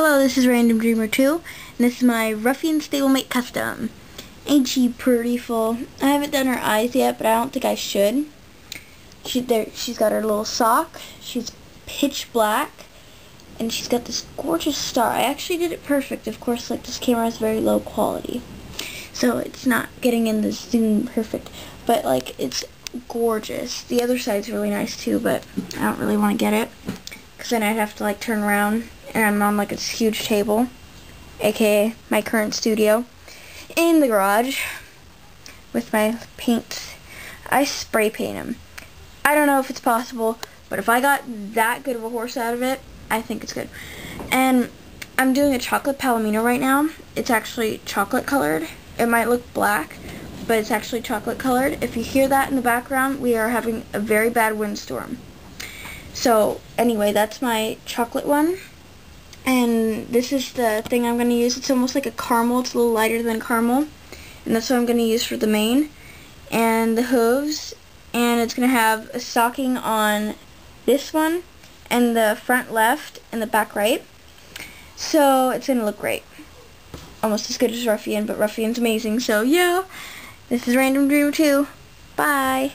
Hello, this is Random Dreamer 2, and this is my Ruffian Stablemate Custom. Ain't she pretty full? I haven't done her eyes yet, but I don't think I should. She, there, she's got her little sock, she's pitch black, and she's got this gorgeous star. I actually did it perfect. Of course, like, this camera is very low quality, so it's not getting in the zoom perfect, but, like, it's gorgeous. The other side's really nice, too, but I don't really want to get it, because then I'd have to, like, turn around and I'm on like this huge table, aka my current studio, in the garage with my paints. I spray paint them. I don't know if it's possible, but if I got that good of a horse out of it, I think it's good. And I'm doing a chocolate palomino right now. It's actually chocolate colored. It might look black, but it's actually chocolate colored. If you hear that in the background, we are having a very bad windstorm. So anyway, that's my chocolate one. And this is the thing I'm going to use. It's almost like a caramel. It's a little lighter than caramel. And that's what I'm going to use for the mane. And the hooves. And it's going to have a stocking on this one. And the front left and the back right. So it's going to look great. Almost as good as Ruffian, but Ruffian's amazing. So yeah, this is Random Dream 2. Bye.